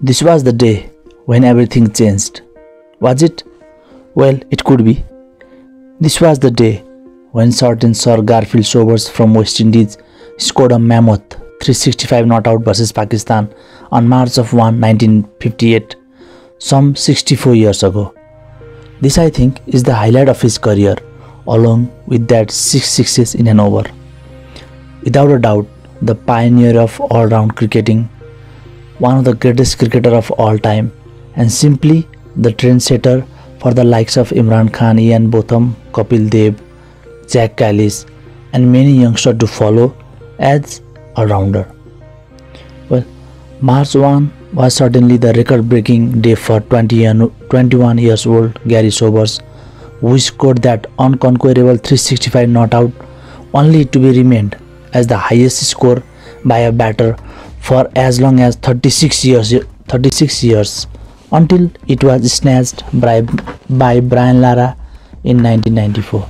This was the day when everything changed. Was it? Well, it could be. This was the day when certain Sir Garfield Sobers from West Indies scored a mammoth 365 not out versus Pakistan on March of 1, 1958, some 64 years ago. This, I think, is the highlight of his career, along with that six sixes in an over. Without a doubt, the pioneer of all round cricketing, one of the greatest cricketer of all time, and simply the trendsetter for the likes of Imran Khan, Ian Botham, Kapil Dev, Jacques Kallis, and many youngsters to follow as a rounder. Well, March 1 was certainly the record breaking day for 20 21 years old Gary Sobers, who scored that unconquerable 365 not out only to be remained as the highest score by a batter for as long as 36 years 36 years until it was snatched by, by Brian Lara in 1994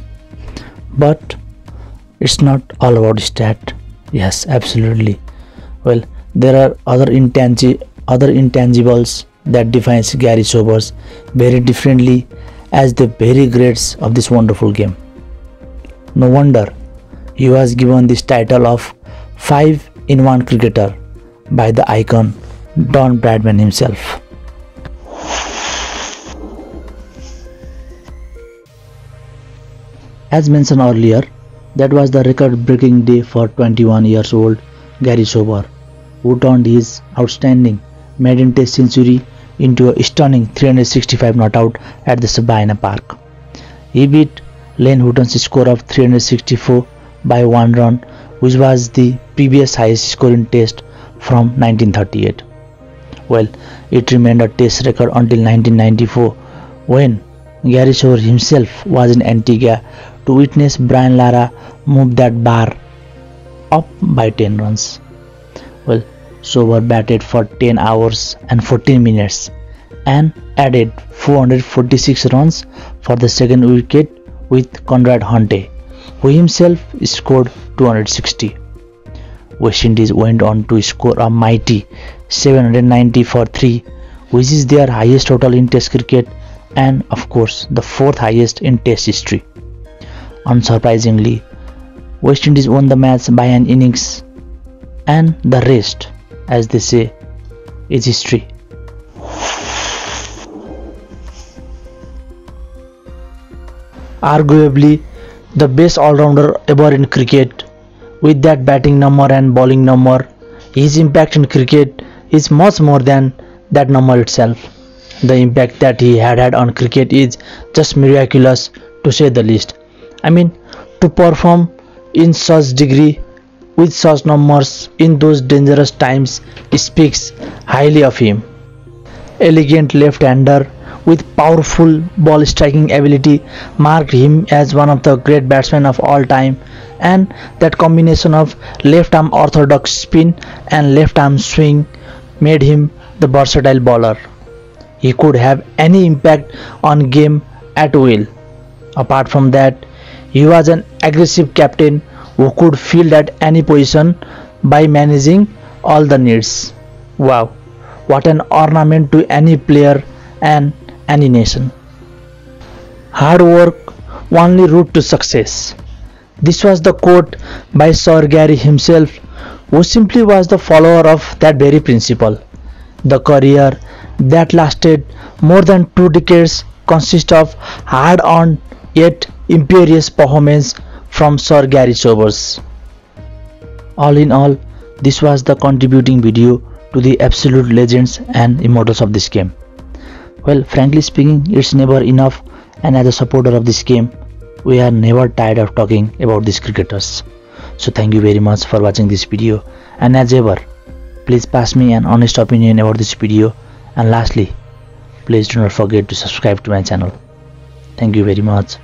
but it's not all about stat. Yes absolutely. Well there are other intangi- other intangibles that defines Gary Sobers very differently as the very greats of this wonderful game. No wonder he was given this title of 5 in 1 cricketer by the icon Don Bradman himself as mentioned earlier that was the record-breaking day for 21 years old Gary Sober, who turned his outstanding maiden test century into a stunning 365 not out at the Sabina Park. He beat Len Hutton's score of 364 by one run, which was the previous highest scoring test from 1938. Well, it remained a test record until 1994 when Gary Sober himself was in Antigua to witness Brian Lara move that bar up by 10 runs. Well, Sober batted for 10 hours and 14 minutes and added 446 runs for the second wicket with Conrad Hunte, who himself scored 260. West Indies went on to score a mighty 790 for 3, which is their highest total in Test cricket and, of course, the fourth highest in Test history. Unsurprisingly, West Indies won the match by an innings, and the rest, as they say, is history. Arguably the best all-rounder ever in cricket, with that batting number and bowling number, his impact in cricket is much more than that number itself. The impact that he had had on cricket is just miraculous to say the least. I mean, to perform in such degree with such numbers in those dangerous times speaks highly of him. Elegant left-hander with powerful ball striking ability marked him as one of the great batsmen of all time and that combination of left arm orthodox spin and left arm swing made him the versatile bowler. He could have any impact on game at will. Apart from that, he was an aggressive captain who could field at any position by managing all the needs. Wow, what an ornament to any player and any nation. Hard work, only route to success. This was the quote by Sir Gary himself, who simply was the follower of that very principle. The career that lasted more than two decades consists of hard earned yet imperious performance from Sir Gary Sobers. All in all, this was the contributing video to the absolute legends and immortals of this game. Well, frankly speaking, it's never enough and as a supporter of this game, we are never tired of talking about these cricketers. So thank you very much for watching this video and as ever, please pass me an honest opinion about this video and lastly, please do not forget to subscribe to my channel. Thank you very much.